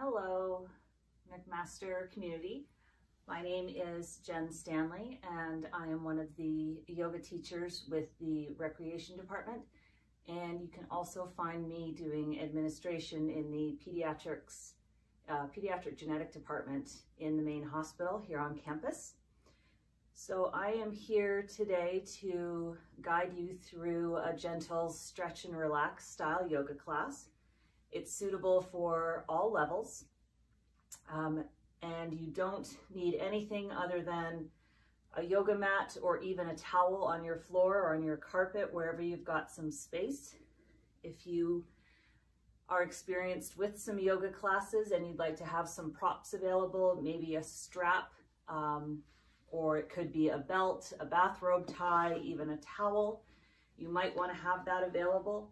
Hello, McMaster community. My name is Jenn Stanley and I am one of the yoga teachers with the recreation department and you can also find me doing administration in the pediatrics uh, pediatric genetic department in the main hospital here on campus. So I am here today to guide you through a gentle stretch and relax style yoga class. It's suitable for all levels. Um, and you don't need anything other than a yoga mat or even a towel on your floor or on your carpet, wherever you've got some space. If you are experienced with some yoga classes and you'd like to have some props available, maybe a strap, um, or it could be a belt, a bathrobe tie, even a towel, you might want to have that available.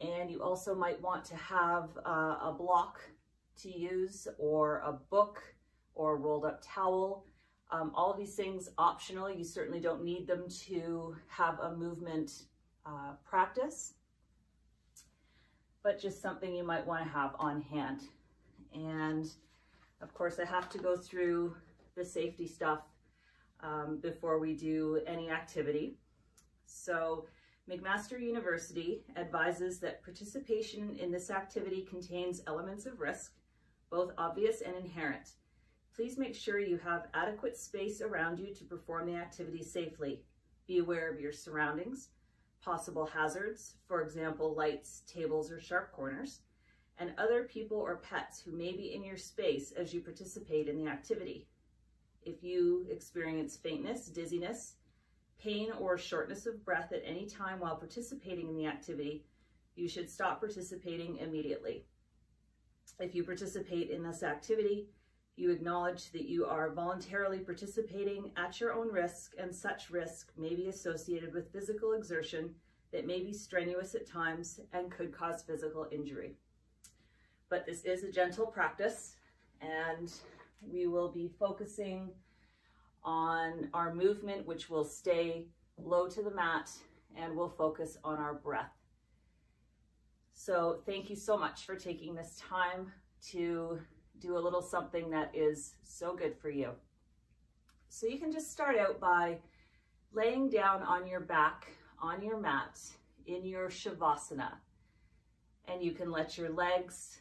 And you also might want to have uh, a block to use or a book or a rolled up towel. Um, all of these things optional. You certainly don't need them to have a movement uh, practice, but just something you might want to have on hand. And of course, I have to go through the safety stuff um, before we do any activity. So McMaster University advises that participation in this activity contains elements of risk, both obvious and inherent. Please make sure you have adequate space around you to perform the activity safely. Be aware of your surroundings, possible hazards, for example, lights, tables, or sharp corners, and other people or pets who may be in your space as you participate in the activity. If you experience faintness, dizziness, pain, or shortness of breath at any time while participating in the activity, you should stop participating immediately. If you participate in this activity, you acknowledge that you are voluntarily participating at your own risk and such risk may be associated with physical exertion that may be strenuous at times and could cause physical injury. But this is a gentle practice and we will be focusing on our movement, which will stay low to the mat, and we'll focus on our breath. So thank you so much for taking this time to do a little something that is so good for you. So you can just start out by laying down on your back, on your mat, in your Shavasana. And you can let your legs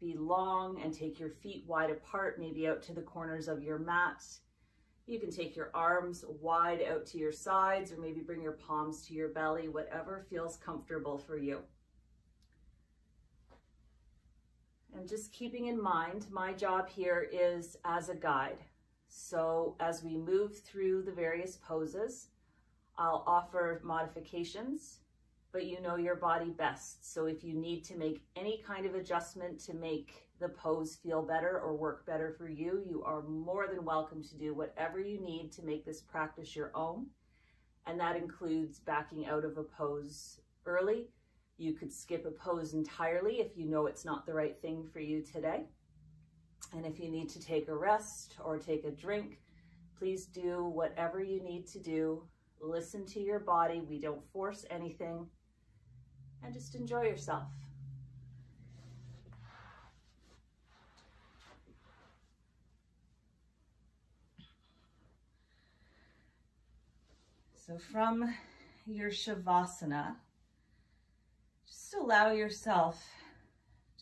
be long and take your feet wide apart, maybe out to the corners of your mat. You can take your arms wide out to your sides or maybe bring your palms to your belly, whatever feels comfortable for you. And just keeping in mind, my job here is as a guide. So as we move through the various poses, I'll offer modifications but you know your body best. So if you need to make any kind of adjustment to make the pose feel better or work better for you, you are more than welcome to do whatever you need to make this practice your own. And that includes backing out of a pose early. You could skip a pose entirely if you know it's not the right thing for you today. And if you need to take a rest or take a drink, please do whatever you need to do. Listen to your body. We don't force anything and just enjoy yourself. So from your Shavasana, just allow yourself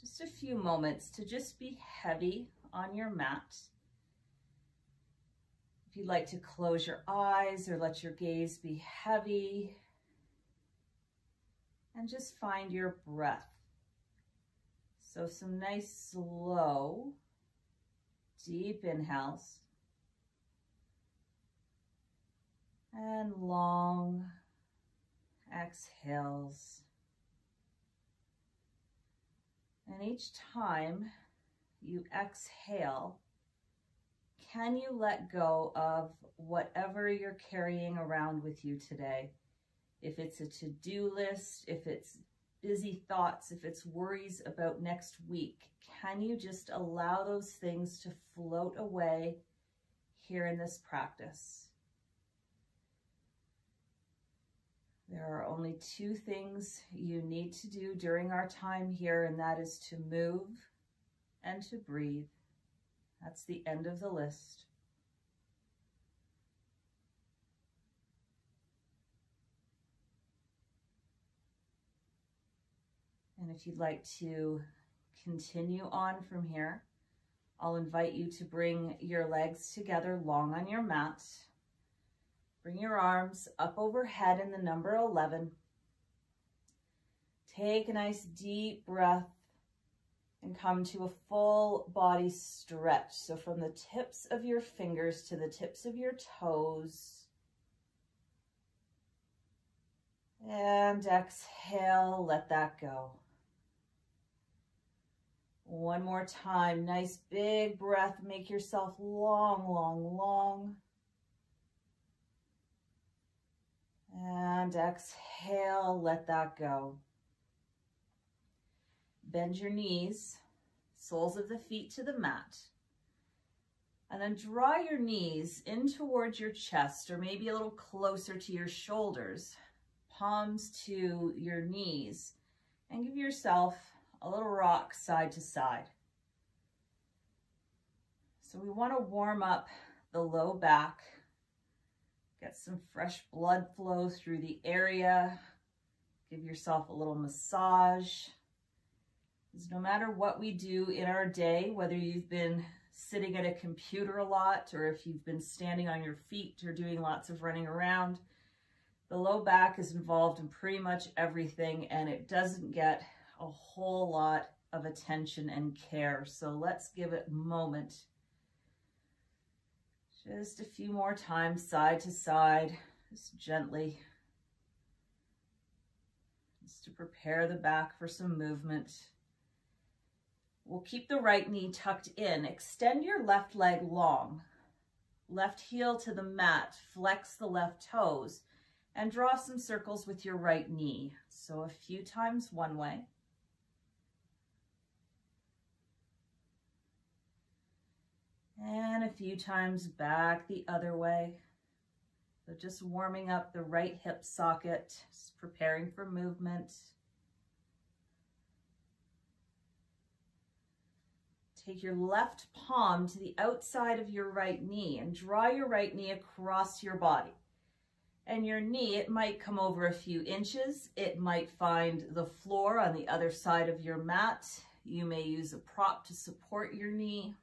just a few moments to just be heavy on your mat. If you'd like to close your eyes or let your gaze be heavy, and just find your breath. So some nice slow, deep inhales and long exhales. And each time you exhale, can you let go of whatever you're carrying around with you today? If it's a to-do list, if it's busy thoughts, if it's worries about next week, can you just allow those things to float away here in this practice? There are only two things you need to do during our time here, and that is to move and to breathe. That's the end of the list. And if you'd like to continue on from here, I'll invite you to bring your legs together long on your mat. Bring your arms up overhead in the number 11. Take a nice deep breath and come to a full body stretch. So from the tips of your fingers to the tips of your toes. And exhale, let that go. One more time. Nice big breath. Make yourself long, long, long. And exhale, let that go. Bend your knees, soles of the feet to the mat. And then draw your knees in towards your chest or maybe a little closer to your shoulders, palms to your knees. And give yourself a little rock side to side. So we want to warm up the low back, get some fresh blood flow through the area, give yourself a little massage. Because no matter what we do in our day, whether you've been sitting at a computer a lot or if you've been standing on your feet or doing lots of running around, the low back is involved in pretty much everything and it doesn't get a whole lot of attention and care. So let's give it a moment. Just a few more times, side to side, just gently. Just to prepare the back for some movement. We'll keep the right knee tucked in. Extend your left leg long. Left heel to the mat. Flex the left toes. And draw some circles with your right knee. So a few times one way. And a few times back the other way. So just warming up the right hip socket, just preparing for movement. Take your left palm to the outside of your right knee and draw your right knee across your body. And your knee, it might come over a few inches. It might find the floor on the other side of your mat. You may use a prop to support your knee.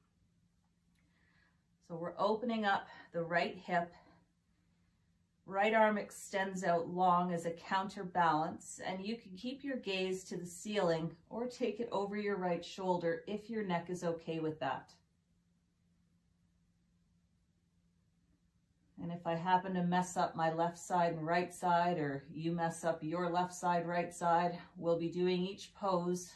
So we're opening up the right hip. Right arm extends out long as a counterbalance, and you can keep your gaze to the ceiling or take it over your right shoulder if your neck is okay with that. And if I happen to mess up my left side and right side, or you mess up your left side, right side, we'll be doing each pose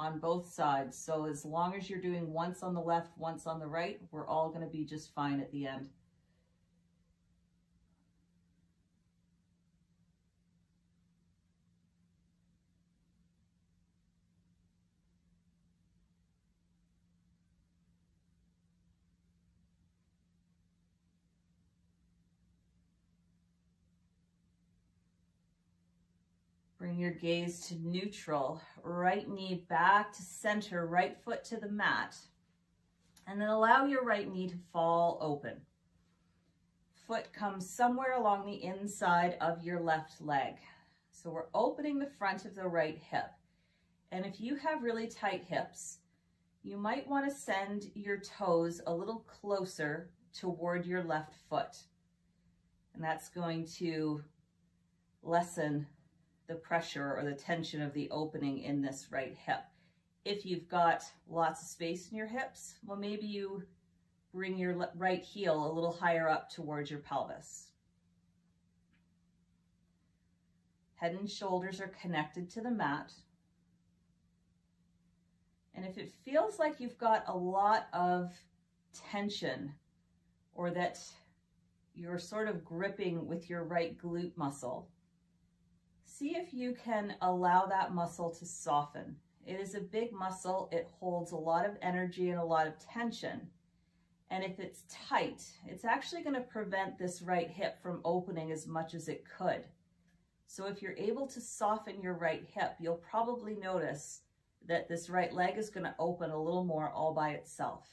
on both sides. So as long as you're doing once on the left, once on the right, we're all going to be just fine at the end. Your gaze to neutral, right knee back to center, right foot to the mat. And then allow your right knee to fall open. Foot comes somewhere along the inside of your left leg. So we're opening the front of the right hip. And if you have really tight hips, you might want to send your toes a little closer toward your left foot. And that's going to lessen the pressure or the tension of the opening in this right hip. If you've got lots of space in your hips, well, maybe you bring your right heel a little higher up towards your pelvis. Head and shoulders are connected to the mat. And if it feels like you've got a lot of tension or that you're sort of gripping with your right glute muscle, see if you can allow that muscle to soften. It is a big muscle. It holds a lot of energy and a lot of tension. And if it's tight, it's actually going to prevent this right hip from opening as much as it could. So if you're able to soften your right hip, you'll probably notice that this right leg is going to open a little more all by itself.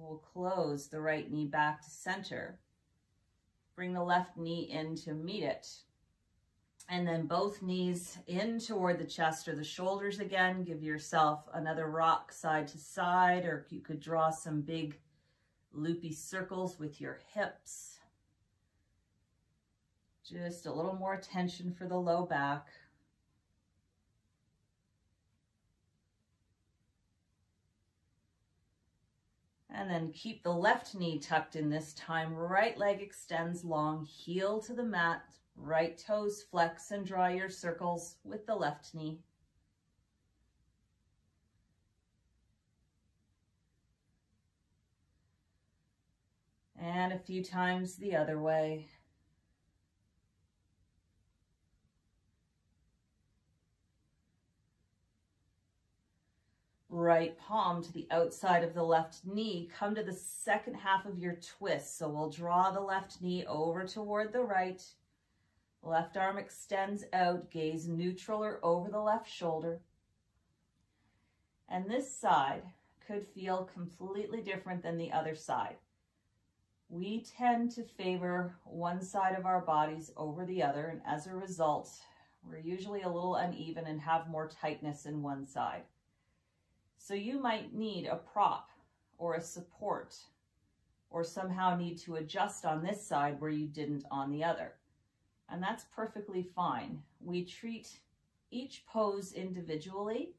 We'll close the right knee back to center. Bring the left knee in to meet it. And then both knees in toward the chest or the shoulders again. Give yourself another rock side to side, or you could draw some big loopy circles with your hips. Just a little more tension for the low back. And then keep the left knee tucked in this time. Right leg extends long, heel to the mat. Right toes flex and draw your circles with the left knee. And a few times the other way. Right palm to the outside of the left knee. Come to the second half of your twist. So we'll draw the left knee over toward the right. Left arm extends out, gaze neutral or over the left shoulder. And this side could feel completely different than the other side. We tend to favor one side of our bodies over the other, and as a result, we're usually a little uneven and have more tightness in one side. So you might need a prop or a support or somehow need to adjust on this side where you didn't on the other. And that's perfectly fine. We treat each pose individually,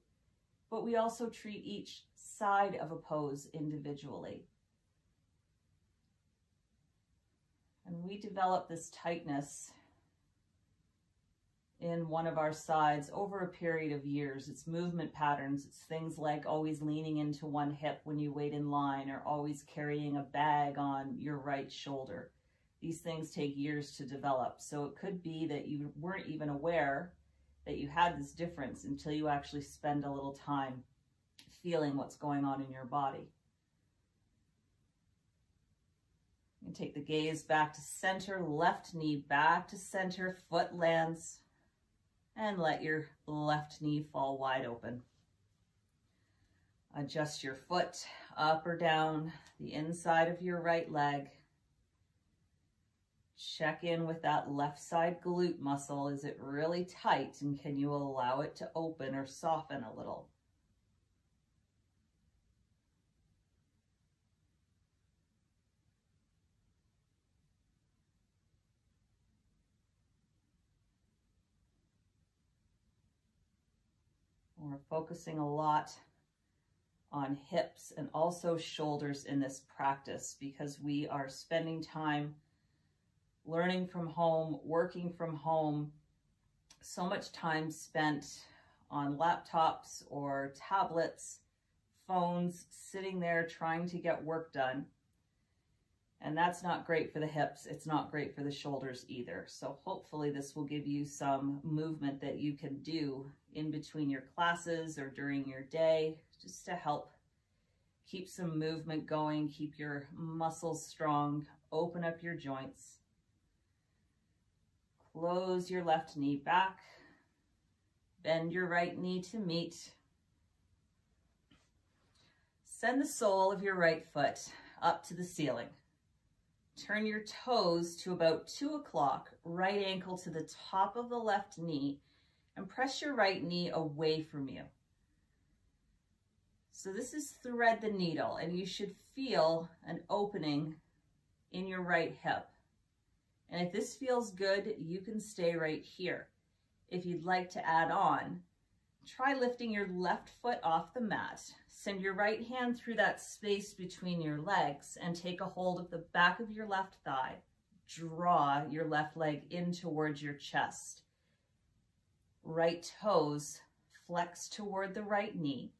but we also treat each side of a pose individually. And we develop this tightness in one of our sides over a period of years. It's movement patterns. It's things like always leaning into one hip when you wait in line or always carrying a bag on your right shoulder. These things take years to develop. So it could be that you weren't even aware that you had this difference until you actually spend a little time feeling what's going on in your body. You take the gaze back to center, left knee back to center, foot lands and let your left knee fall wide open. Adjust your foot up or down the inside of your right leg. Check in with that left side glute muscle. Is it really tight and can you allow it to open or soften a little? We're focusing a lot on hips and also shoulders in this practice because we are spending time learning from home, working from home, so much time spent on laptops or tablets, phones, sitting there trying to get work done. And that's not great for the hips. It's not great for the shoulders either. So hopefully this will give you some movement that you can do in between your classes or during your day, just to help keep some movement going, keep your muscles strong, open up your joints. Close your left knee back, bend your right knee to meet. Send the sole of your right foot up to the ceiling. Turn your toes to about two o'clock, right ankle to the top of the left knee, and press your right knee away from you. So this is thread the needle, and you should feel an opening in your right hip. And if this feels good, you can stay right here. If you'd like to add on, try lifting your left foot off the mat Send your right hand through that space between your legs and take a hold of the back of your left thigh. Draw your left leg in towards your chest. Right toes flex toward the right knee.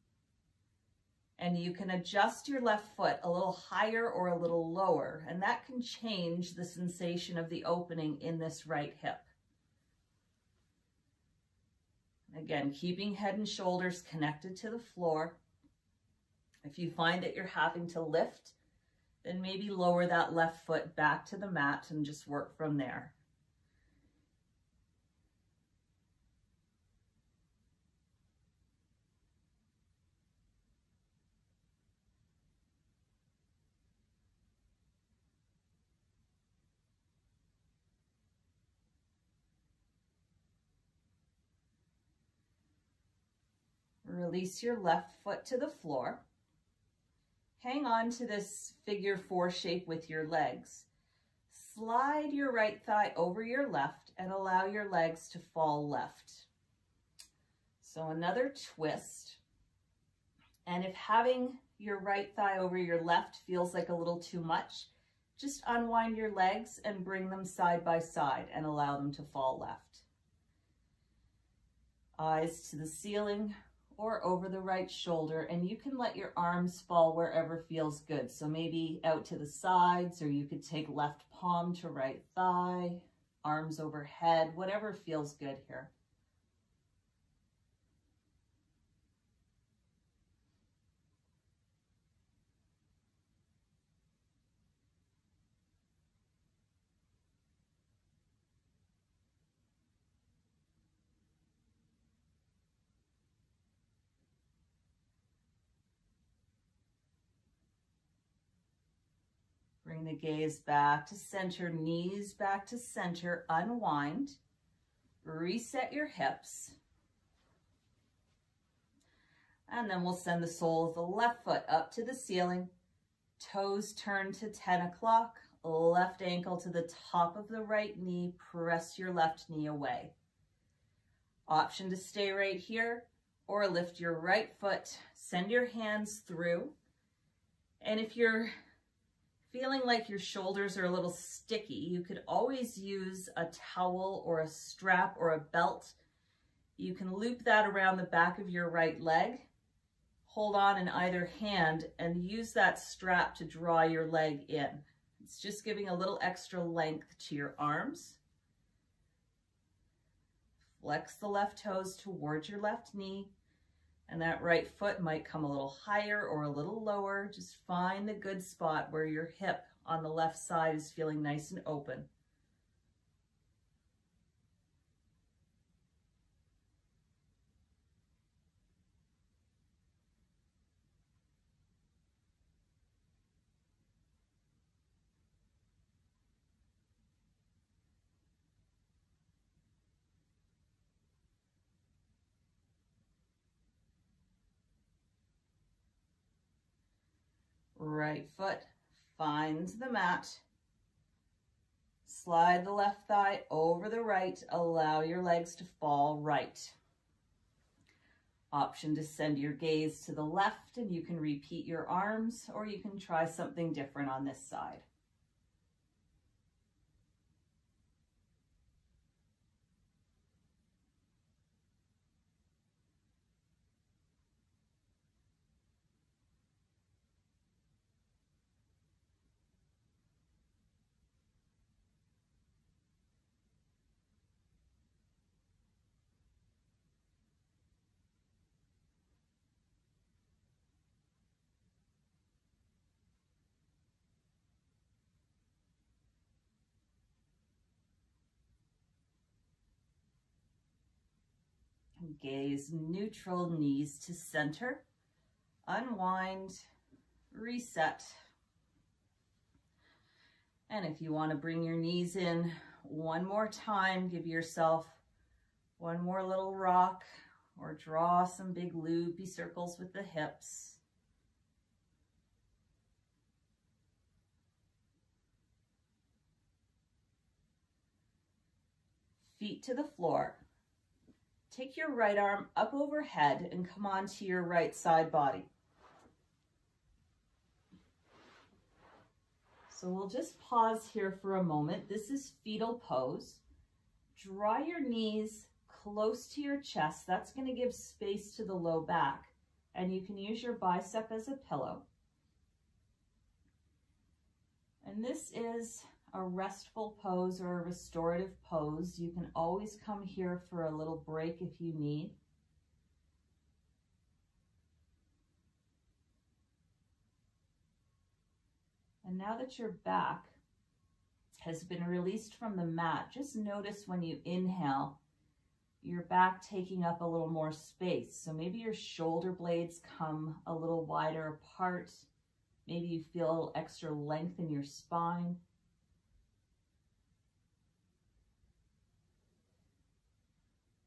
And you can adjust your left foot a little higher or a little lower, and that can change the sensation of the opening in this right hip. Again, keeping head and shoulders connected to the floor. If you find that you're having to lift Then maybe lower that left foot back to the mat and just work from there. Release your left foot to the floor. Hang on to this figure four shape with your legs. Slide your right thigh over your left and allow your legs to fall left. So another twist. And if having your right thigh over your left feels like a little too much, just unwind your legs and bring them side by side and allow them to fall left. Eyes to the ceiling, or over the right shoulder and you can let your arms fall wherever feels good. So maybe out to the sides or you could take left palm to right thigh, arms overhead, whatever feels good here. Bring the gaze back to center, knees back to center, unwind. Reset your hips. And then we'll send the sole of the left foot up to the ceiling. Toes turn to 10 o'clock. Left ankle to the top of the right knee. Press your left knee away. Option to stay right here or lift your right foot. Send your hands through. And if you're feeling like your shoulders are a little sticky, you could always use a towel or a strap or a belt. You can loop that around the back of your right leg, hold on in either hand, and use that strap to draw your leg in. It's just giving a little extra length to your arms. Flex the left toes towards your left knee. And that right foot might come a little higher or a little lower. Just find the good spot where your hip on the left side is feeling nice and open. Right foot finds the mat. Slide the left thigh over the right. Allow your legs to fall right. Option to send your gaze to the left and you can repeat your arms or you can try something different on this side. Gaze neutral, knees to center. Unwind, reset. And if you want to bring your knees in one more time, give yourself one more little rock or draw some big loopy circles with the hips. Feet to the floor. Take your right arm up overhead and come onto your right side body. So we'll just pause here for a moment. This is fetal pose. Draw your knees close to your chest. That's going to give space to the low back. And you can use your bicep as a pillow. And this is a restful pose or a restorative pose. You can always come here for a little break if you need. And now that your back has been released from the mat, just notice when you inhale, your back taking up a little more space. So maybe your shoulder blades come a little wider apart. Maybe you feel extra length in your spine.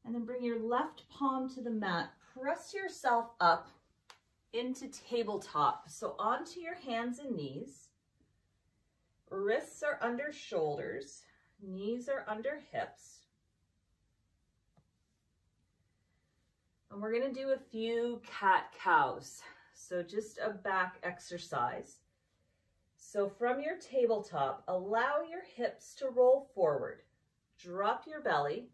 And then bring your left palm to the mat. Press yourself up into tabletop. So onto your hands and knees. Wrists are under shoulders. Knees are under hips. And we're gonna do a few cat-cows. So just a back exercise. So from your tabletop, allow your hips to roll forward. Drop your belly,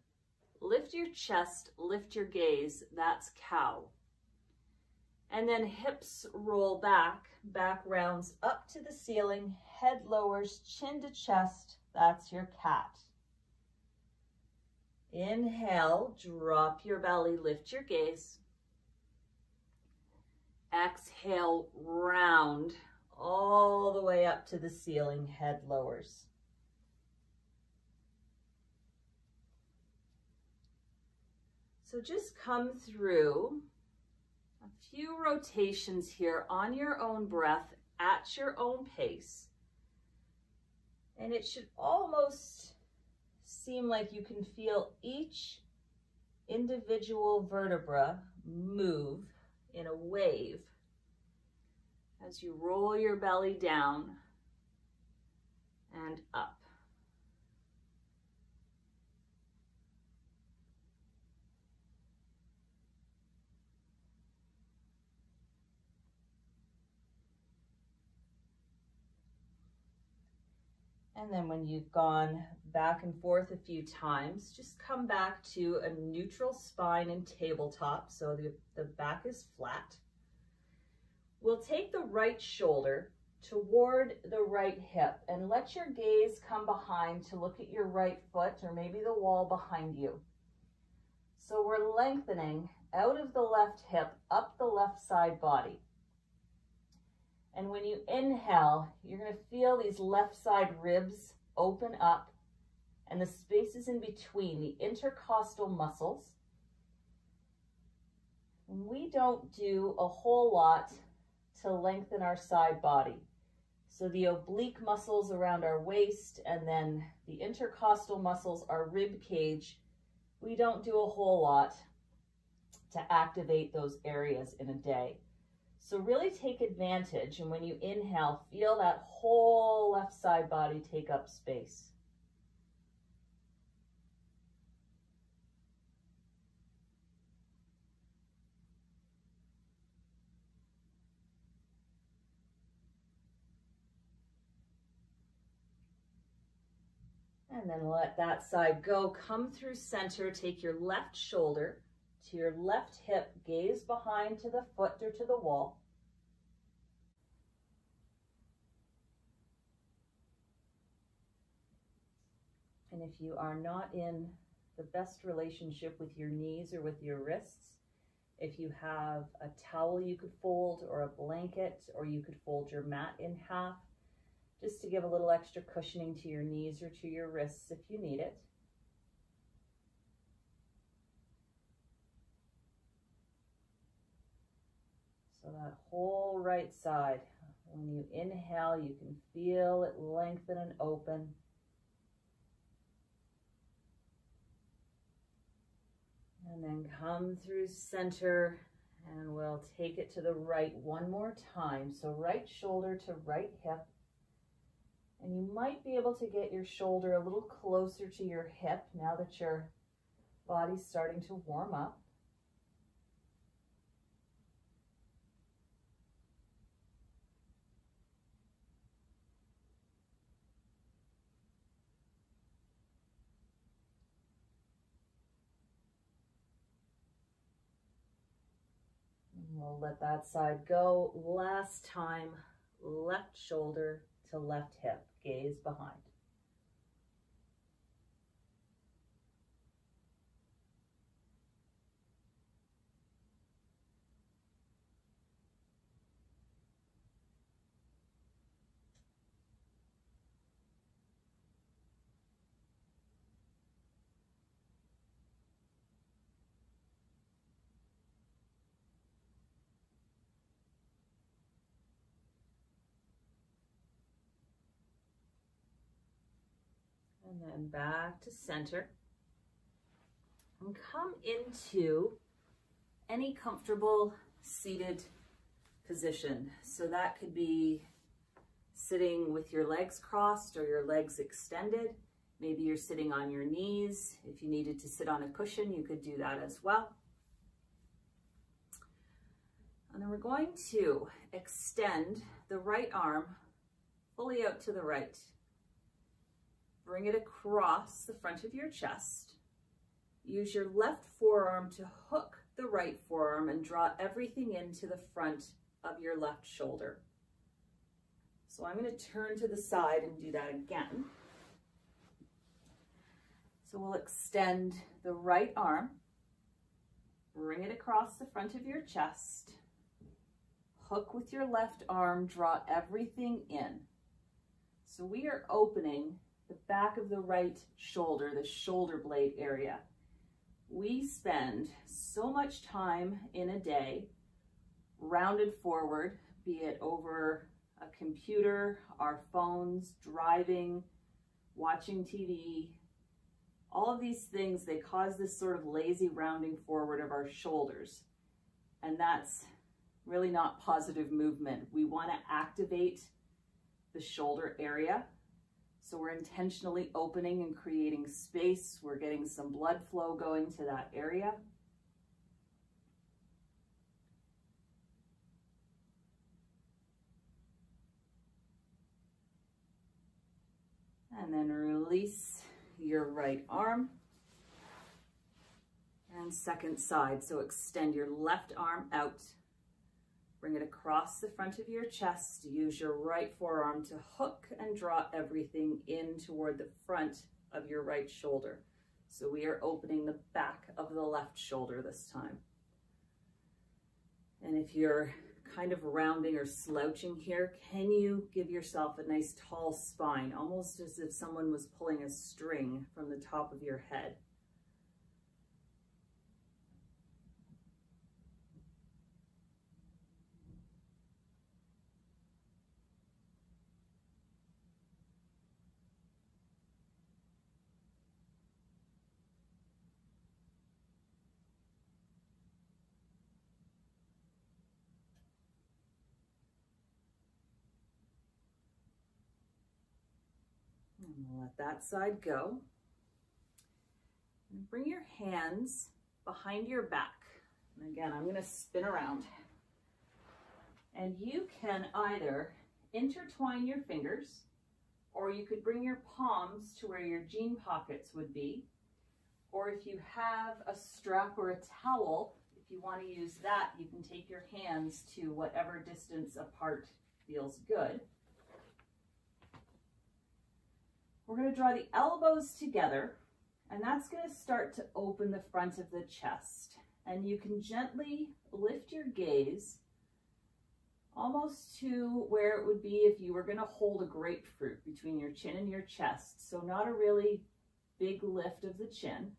lift your chest, lift your gaze, that's cow. And then hips roll back, back rounds up to the ceiling, head lowers, chin to chest, that's your cat. Inhale, drop your belly, lift your gaze. Exhale, round all the way up to the ceiling, head lowers. So just come through a few rotations here on your own breath at your own pace. And it should almost seem like you can feel each individual vertebra move in a wave as you roll your belly down and up. And then when you've gone back and forth a few times, just come back to a neutral spine and tabletop so the, the back is flat. We'll take the right shoulder toward the right hip and let your gaze come behind to look at your right foot or maybe the wall behind you. So we're lengthening out of the left hip, up the left side body. And when you inhale, you're going to feel these left side ribs open up and the spaces in between, the intercostal muscles. We don't do a whole lot to lengthen our side body. So the oblique muscles around our waist and then the intercostal muscles, our rib cage, we don't do a whole lot to activate those areas in a day. So really take advantage and when you inhale, feel that whole left side body take up space. And then let that side go. Come through center, take your left shoulder to your left hip, gaze behind to the foot or to the wall. And if you are not in the best relationship with your knees or with your wrists, if you have a towel you could fold or a blanket, or you could fold your mat in half, just to give a little extra cushioning to your knees or to your wrists if you need it. So that whole right side, when you inhale, you can feel it lengthen and open. And then come through center and we'll take it to the right one more time. So right shoulder to right hip. And you might be able to get your shoulder a little closer to your hip now that your body's starting to warm up. We'll let that side go. Last time, left shoulder to left hip, gaze behind. And then back to center. And come into any comfortable seated position. So that could be sitting with your legs crossed or your legs extended. Maybe you're sitting on your knees. If you needed to sit on a cushion, you could do that as well. And then we're going to extend the right arm fully out to the right. Bring it across the front of your chest. Use your left forearm to hook the right forearm and draw everything into the front of your left shoulder. So I'm going to turn to the side and do that again. So we'll extend the right arm, bring it across the front of your chest, hook with your left arm, draw everything in. So we are opening the back of the right shoulder, the shoulder blade area. We spend so much time in a day rounded forward, be it over a computer, our phones, driving, watching TV, all of these things, they cause this sort of lazy rounding forward of our shoulders. And that's really not positive movement. We want to activate the shoulder area. So we're intentionally opening and creating space. We're getting some blood flow going to that area. And then release your right arm and second side. So extend your left arm out Bring it across the front of your chest. Use your right forearm to hook and draw everything in toward the front of your right shoulder. So we are opening the back of the left shoulder this time. And if you're kind of rounding or slouching here, can you give yourself a nice tall spine, almost as if someone was pulling a string from the top of your head? And we'll let that side go. And bring your hands behind your back. And again, I'm gonna spin around. And you can either intertwine your fingers or you could bring your palms to where your jean pockets would be. Or if you have a strap or a towel, if you want to use that, you can take your hands to whatever distance apart feels good. We're going to draw the elbows together and that's going to start to open the front of the chest. And you can gently lift your gaze almost to where it would be if you were going to hold a grapefruit between your chin and your chest. So not a really big lift of the chin.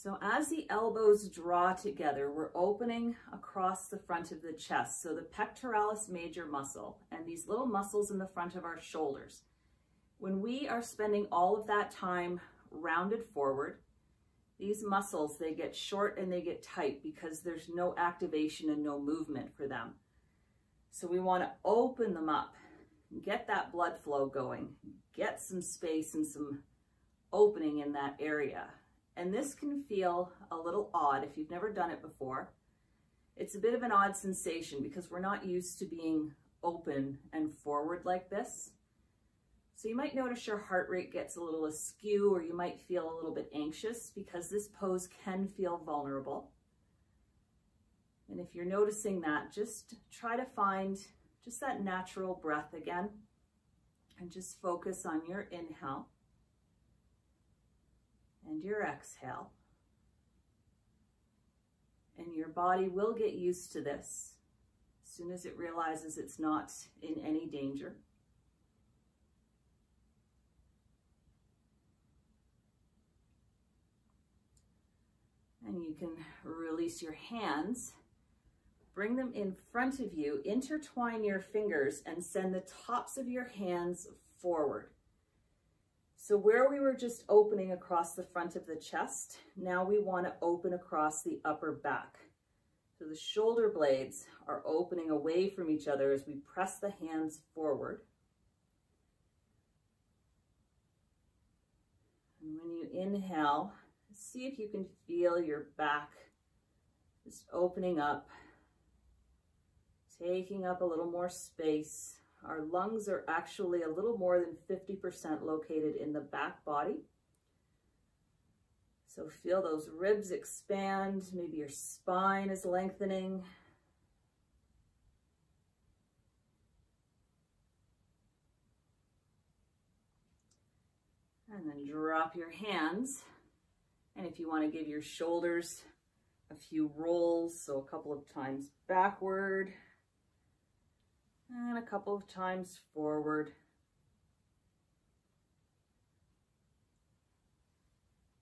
So as the elbows draw together, we're opening across the front of the chest. So the pectoralis major muscle and these little muscles in the front of our shoulders. When we are spending all of that time rounded forward, these muscles, they get short and they get tight because there's no activation and no movement for them. So we want to open them up, get that blood flow going, get some space and some opening in that area. And this can feel a little odd if you've never done it before. It's a bit of an odd sensation because we're not used to being open and forward like this. So you might notice your heart rate gets a little askew or you might feel a little bit anxious because this pose can feel vulnerable. And if you're noticing that, just try to find just that natural breath again and just focus on your inhale and your exhale. And your body will get used to this as soon as it realizes it's not in any danger. And you can release your hands, bring them in front of you, intertwine your fingers and send the tops of your hands forward. So where we were just opening across the front of the chest, now we want to open across the upper back. So the shoulder blades are opening away from each other as we press the hands forward. And when you inhale, see if you can feel your back just opening up, taking up a little more space. Our lungs are actually a little more than 50% located in the back body. So feel those ribs expand. Maybe your spine is lengthening. And then drop your hands. And if you want to give your shoulders a few rolls, so a couple of times backward, a couple of times forward.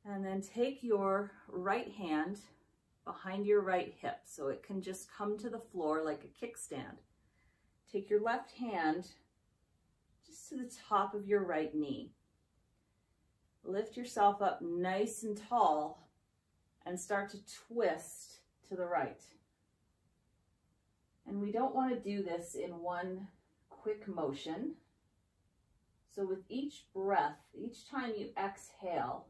And then take your right hand behind your right hip so it can just come to the floor like a kickstand. Take your left hand just to the top of your right knee. Lift yourself up nice and tall and start to twist to the right. And we don't want to do this in one quick motion. So with each breath, each time you exhale,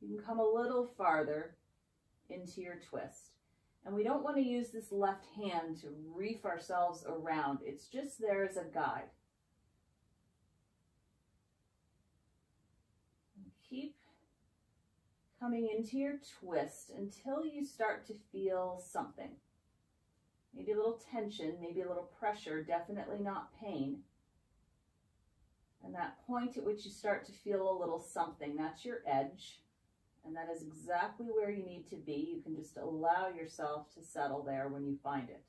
you can come a little farther into your twist. And we don't want to use this left hand to reef ourselves around. It's just there as a guide. And keep coming into your twist until you start to feel something maybe a little tension, maybe a little pressure, definitely not pain. And that point at which you start to feel a little something, that's your edge. And that is exactly where you need to be. You can just allow yourself to settle there when you find it.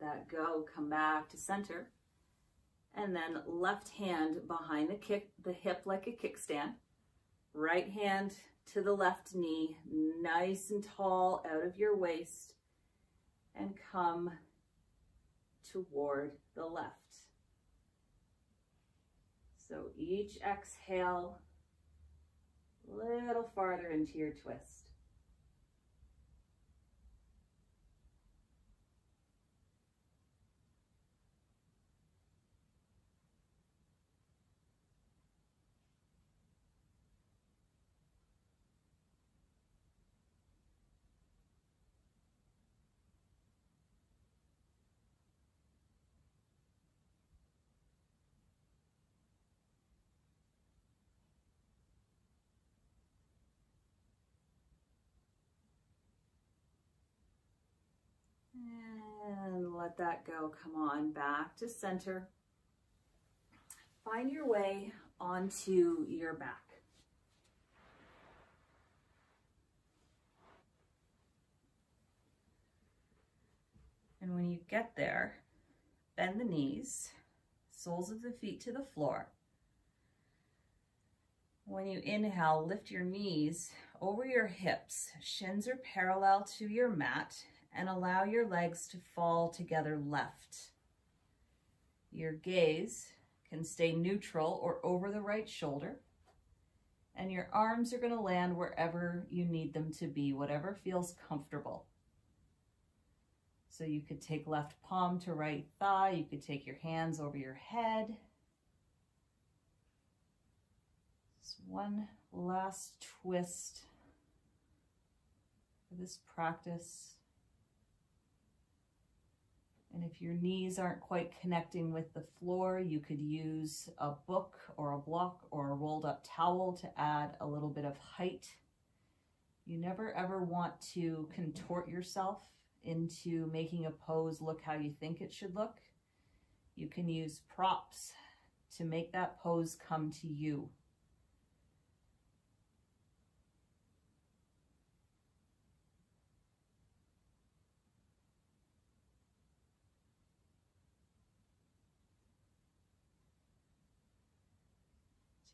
Let that go, come back to center. And then left hand behind the kick, the hip like a kickstand. Right hand to the left knee, nice and tall out of your waist. And come toward the left. So each exhale, a little farther into your twist. And let that go. Come on, back to center. Find your way onto your back. And when you get there, bend the knees, soles of the feet to the floor. When you inhale, lift your knees over your hips. Shins are parallel to your mat and allow your legs to fall together left. Your gaze can stay neutral or over the right shoulder. And your arms are gonna land wherever you need them to be, whatever feels comfortable. So you could take left palm to right thigh, you could take your hands over your head. Just one last twist for this practice. And if your knees aren't quite connecting with the floor, you could use a book or a block or a rolled up towel to add a little bit of height. You never ever want to contort yourself into making a pose look how you think it should look. You can use props to make that pose come to you.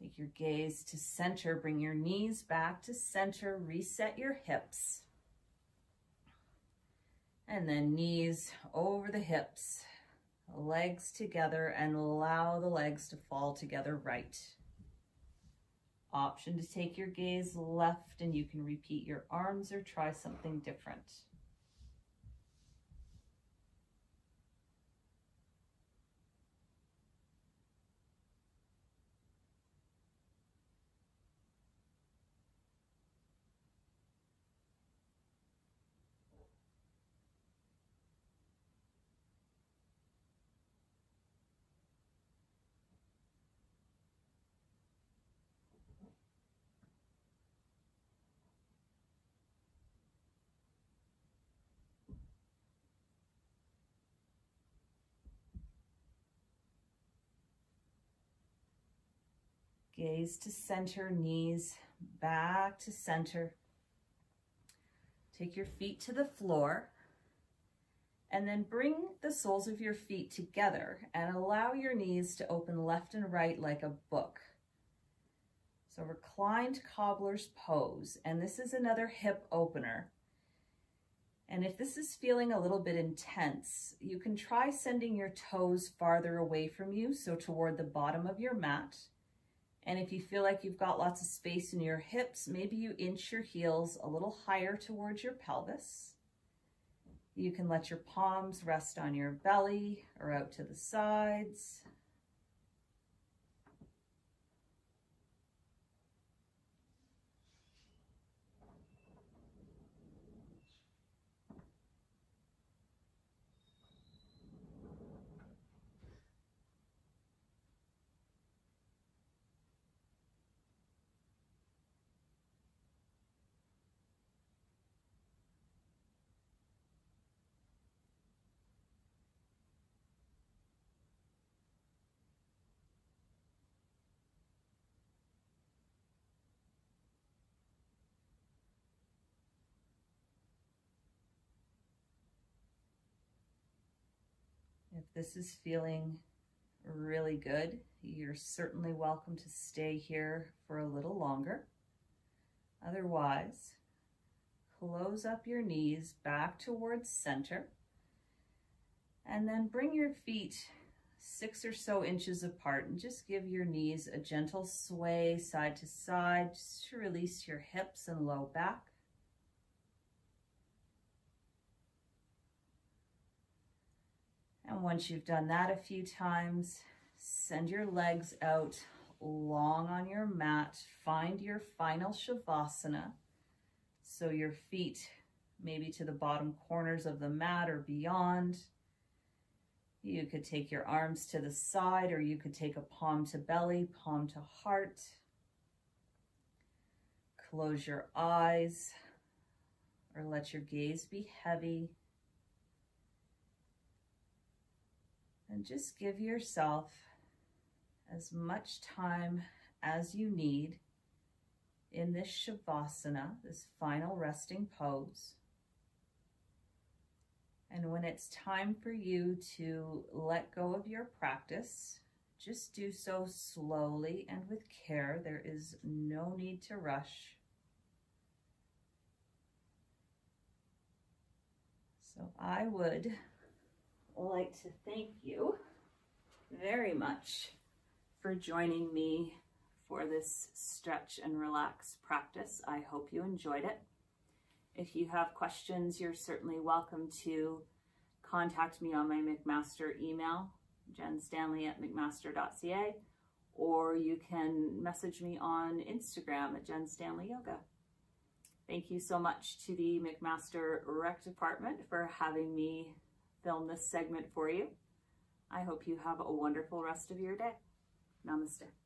Take your gaze to center, bring your knees back to center, reset your hips. And then knees over the hips, legs together and allow the legs to fall together right. Option to take your gaze left and you can repeat your arms or try something different. Gaze to center, knees back to center. Take your feet to the floor and then bring the soles of your feet together and allow your knees to open left and right like a book. So reclined cobbler's pose, and this is another hip opener. And if this is feeling a little bit intense, you can try sending your toes farther away from you, so toward the bottom of your mat. And if you feel like you've got lots of space in your hips, maybe you inch your heels a little higher towards your pelvis. You can let your palms rest on your belly or out to the sides. If this is feeling really good, you're certainly welcome to stay here for a little longer. Otherwise, close up your knees back towards center and then bring your feet six or so inches apart and just give your knees a gentle sway side to side just to release your hips and low back. And once you've done that a few times, send your legs out long on your mat. Find your final Shavasana. So your feet maybe to the bottom corners of the mat or beyond. You could take your arms to the side or you could take a palm to belly, palm to heart. Close your eyes or let your gaze be heavy. And just give yourself as much time as you need in this Shavasana, this final resting pose. And when it's time for you to let go of your practice, just do so slowly and with care. There is no need to rush. So I would like to thank you very much for joining me for this stretch and relax practice. I hope you enjoyed it. If you have questions, you're certainly welcome to contact me on my McMaster email, jenstanley at mcmaster.ca, or you can message me on Instagram at Jenn Stanley Yoga. Thank you so much to the McMaster Rec Department for having me film this segment for you. I hope you have a wonderful rest of your day. Namaste.